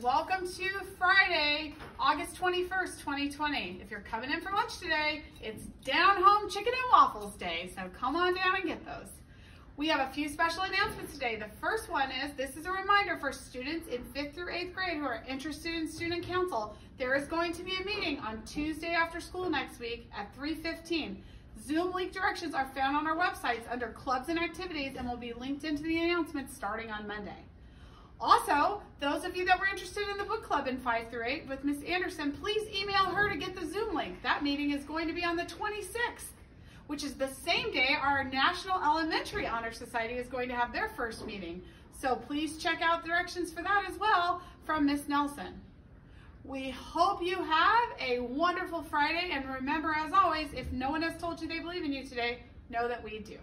Welcome to Friday, August 21st, 2020. If you're coming in for lunch today, it's down home chicken and waffles day, so come on down and get those. We have a few special announcements today. The first one is, this is a reminder for students in 5th through 8th grade who are interested in student council. There is going to be a meeting on Tuesday after school next week at 3.15. Zoom link directions are found on our websites under clubs and activities and will be linked into the announcements starting on Monday. Of you that were interested in the book club in 5 through 8 with Miss Anderson, please email her to get the Zoom link. That meeting is going to be on the 26th, which is the same day our National Elementary Honor Society is going to have their first meeting. So please check out directions for that as well from Miss Nelson. We hope you have a wonderful Friday, and remember, as always, if no one has told you they believe in you today, know that we do.